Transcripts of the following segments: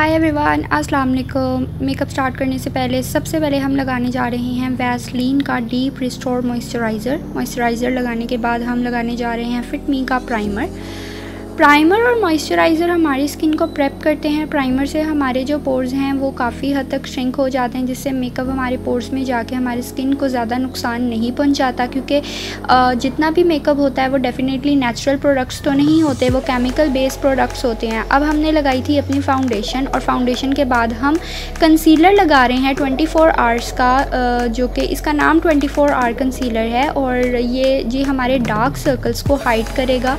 Hi everyone अस्सलाम वालेकुम। Makeup start करने से पहले, सबसे पहले हम लगाने जा रहे हैं वैसलीन का डीप रिस्टोर मॉइस्चराइज़र मॉइस्चराइज़र लगाने के बाद हम लगाने जा रहे हैं फिट मी का प्राइमर प्राइमर और मॉइस्चराइज़र हमारी स्किन को प्रेप करते हैं। प्राइमर से हमारे जो पोर्स हैं, वो काफ़ी हद तक श्रिंक हो जाते हैं, जिससे मेकअप हमारे पोर्स में जाके हमारी स्किन को ज़्यादा नुकसान नहीं पहुंचाता। क्योंकि जितना भी मेकअप होता है, वो डेफ़िनेटली नेचुरल प्रोडक्ट्स तो नहीं होते, वो केमिकल बेस्ड प्रोडक्ट्स होते हैं। अब हमने लगाई थी अपनी फाउंडेशन और फाउंडेशन के बाद हम कंसीलर लगा रहे हैं ट्वेंटी फोर आवर्स का जो कि इसका नाम ट्वेंटी फोर आवर कंसीलर है। और ये, जी, हमारे डार्क सर्कल्स को हाइड करेगा।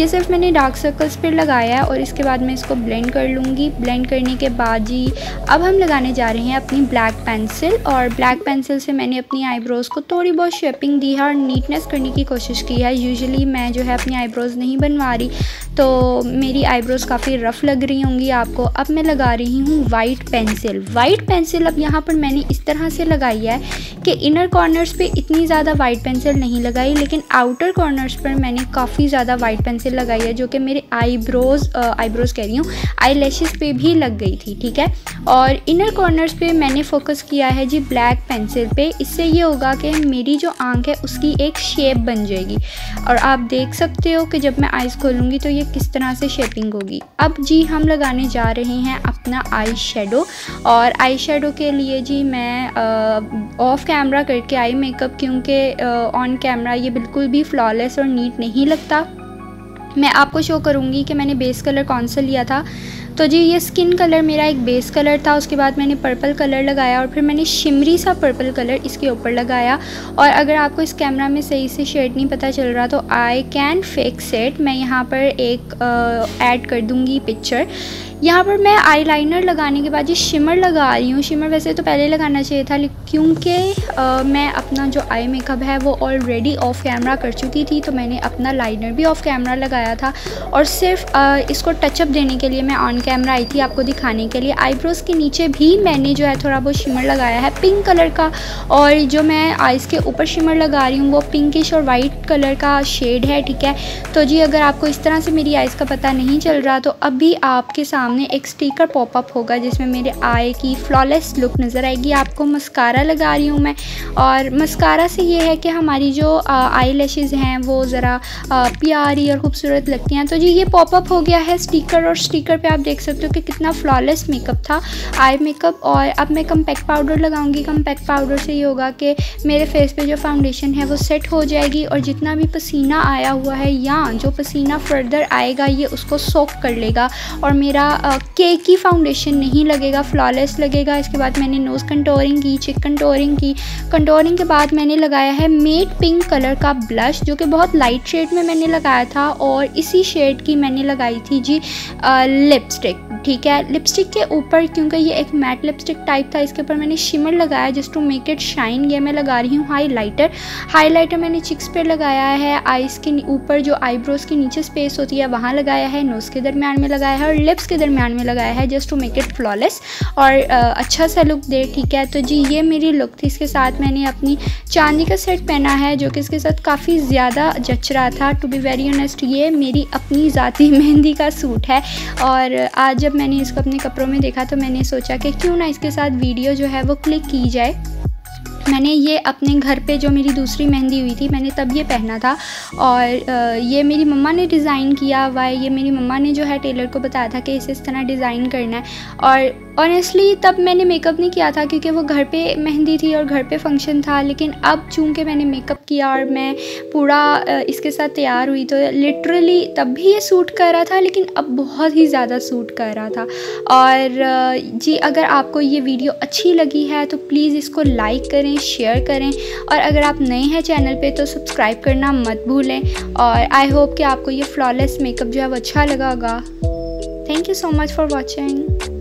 ये सिर्फ़ मैंने डार्क सर्कल्स पर लगाया है और इसके बाद मैं इसको ब्लेंड कर लूँगी। ब्लेंड करने के बाद ही अब हम लगाने जा रहे हैं अपनी ब्लैक पेंसिल और ब्लैक पेंसिल से मैंने अपनी आईब्रोज़ को थोड़ी बहुत शेपिंग दी है और नीटनेस करने की कोशिश की है। यूजली मैं जो है अपनी आईब्रोज़ नहीं बनवा रही। तो मेरी आईब्रोज़ काफ़ी रफ़ लग रही होंगी आपको। अब मैं लगा रही हूँ वाइट पेंसिल वाइट पेंसिल अब यहाँ पर मैंने इस तरह से लगाई है कि इनर कॉर्नर्स पे इतनी ज़्यादा वाइट पेंसिल नहीं लगाई, लेकिन आउटर कॉर्नर्स पर मैंने काफ़ी ज़्यादा वाइट पेंसिल लगाई है, जो कि मेरे आईब्रोज़ आईब्रोज़ कह रही हूँ आई लैशेज़ पे भी लग गई थी, ठीक है? और इनर कॉर्नर्स पे मैंने फोकस किया है जी ब्लैक पेंसिल पे। इससे ये होगा कि मेरी जो आँख है उसकी एक शेप बन जाएगी। और आप देख सकते हो कि जब मैं आइज़ खोलूँगी तो ये किस तरह से शेपिंग होगी। अब जी हम लगाने जा रहे हैं अपना आई शेडो और आई शेडो के लिए जी मैं ऑफ़ कैमरा करके आई मेकअप क्योंकि ऑन कैमरा ये बिल्कुल भी फ्लॉलेस और नीट नहीं लगता। मैं आपको शो करूँगी कि मैंने बेस कलर कौन सा लिया था। तो जी, ये स्किन कलर मेरा एक बेस कलर था, उसके बाद मैंने पर्पल कलर लगाया और फिर मैंने शिमरी सा पर्पल कलर इसके ऊपर लगाया। और अगर आपको इस कैमरा में सही से शेड नहीं पता चल रहा तो आई कैन फेक सेट मैं यहाँ पर एक ऐड कर दूँगी पिक्चर यहाँ पर मैं आईलाइनर लगाने के बाद ये शिमर लगा रही हूँ। शिमर वैसे तो पहले लगाना चाहिए था क्योंकि मैं अपना जो आई मेकअप है वो ऑलरेडी ऑफ़ कैमरा कर चुकी थी तो मैंने अपना लाइनर भी ऑफ़ कैमरा लगाया था। और सिर्फ़ आ, इसको टचअप देने के लिए मैं ऑन कैमरा आई थी आपको दिखाने के लिए। आईब्रोज़ के नीचे भी मैंने जो है थोड़ा बहुत शिमर लगाया है पिंक कलर का। और जो मैं आइज़ के ऊपर शिमर लगा रही हूँ वो पिंकिश और वाइट कलर का शेड है ठीक है? तो जी अगर आपको इस तरह से मेरी आइज़ का पता नहीं चल रहा तो अभी आपके सामने सामने एक स्टिकर पॉपअप होगा जिसमें मेरे आई की फ्लॉलेस लुक नज़र आएगी। आपको मस्कारा लगा रही हूँ मैं। और मस्कारा से ये है कि हमारी जो आई लैशेज़ हैं, वो ज़रा प्यारी और ख़ूबसूरत लगती हैं। तो जी, ये पॉपअप हो गया है स्टिकर और स्टिकर पे आप देख सकते हो कि कितना फ्लॉलेस मेकअप था। आई मेकअप और अब मैं कम्पैक्ट पाउडर लगाऊँगी। कम्पैक्ट पाउडर से ये होगा कि मेरे फेस पे जो फाउंडेशन है वो सेट हो जाएगी और जितना भी पसीना आया हुआ है या जो पसीना फर्दर आएगा, ये उसको सोक कर लेगा। और मेरा केक की फाउंडेशन नहीं लगेगा फ्लॉलेस लगेगा। इसके बाद मैंने नोज़ कंटोरिंग की चिक कंटोरिंग की। कंटोरिंग के बाद मैंने लगाया है मेट पिंक कलर का ब्लश जो कि बहुत लाइट शेड में मैंने लगाया था और इसी शेड की मैंने लगाई थी जी लिपस्टिक ठीक है लिपस्टिक के ऊपर, क्योंकि ये एक मैट लिपस्टिक टाइप था, इसके ऊपर मैंने शिमर लगाया just to make it shine ये मैं लगा रही हूँ हाईलाइटर हाईलाइटर मैंने चिक्स पे लगाया है आइज़ के ऊपर जो आईब्रोज़ के नीचे स्पेस होती है, वहाँ लगाया है नोज़ के दरमियान में लगाया है और लिप्स के दरमियान में लगाया है just to make it flawless और अच्छा सा लुक दे, ठीक है तो जी, ये मेरी लुक थी, इसके साथ मैंने अपनी चांदी का सेट पहना है, जो कि इसके साथ काफ़ी ज़्यादा जच रहा था टू बी वेरी ऑनेस्ट ये मेरी अपनी ज़ाती मेहंदी का सूट है। और, आज जब जब मैंने इसको अपने कपड़ों में देखा तो मैंने सोचा कि क्यों ना इसके साथ वीडियो जो है वो क्लिक की जाए। मैंने ये अपने घर पे जो मेरी दूसरी मेहंदी हुई थी, मैंने तब ये पहना था और ये मेरी मम्मा ने डिज़ाइन किया हुआ है, ये मेरी मम्मा ने जो है टेलर को बताया था कि इसे इस तरह डिज़ाइन करना है और ऑनेस्टली तब मैंने मेकअप नहीं किया था क्योंकि वो घर पे मेहंदी थी और घर पे फ़ंक्शन था, लेकिन अब चूँकि मैंने मेकअप किया और मैं पूरा इसके साथ तैयार हुई तो लिटरली तब भी ये सूट कर रहा था, लेकिन अब बहुत ही ज़्यादा सूट कर रहा था। और जी, अगर आपको ये वीडियो अच्छी लगी है तो प्लीज़ इसको लाइक करें शेयर करें, और अगर आप नए हैं चैनल पर तो सब्सक्राइब करना मत भूलें, और आई होप कि आपको ये फ्लॉलेस मेकअप जो है, वो अच्छा लगा होगा। Thank you so much for watching